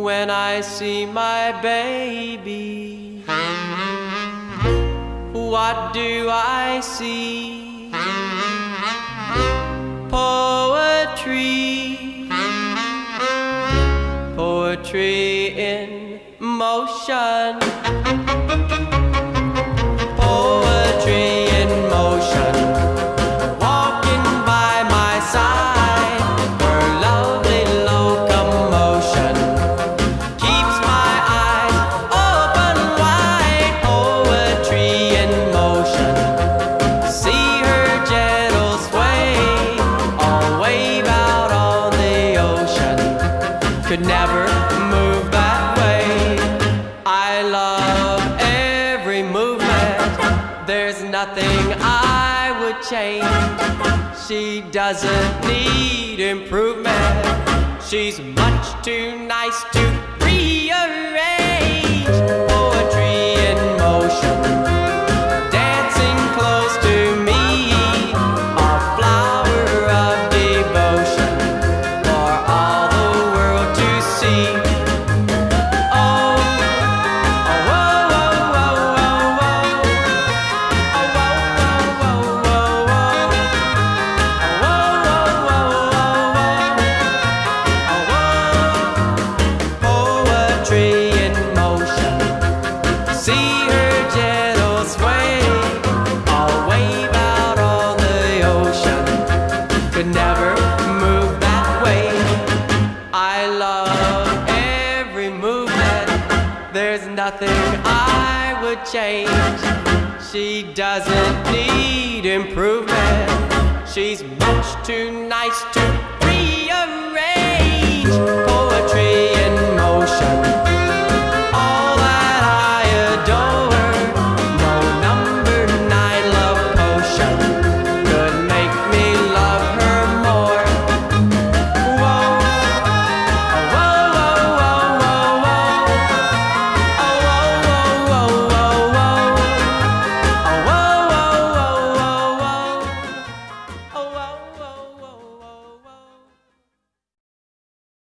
when I see my baby. What do I see? Poetry, poetry in motion. Could never move that way. I love every movement. There's nothing I would change. She doesn't need improvement. She's much too nice to nothing I would change. She doesn't need improvement. She's much too nice to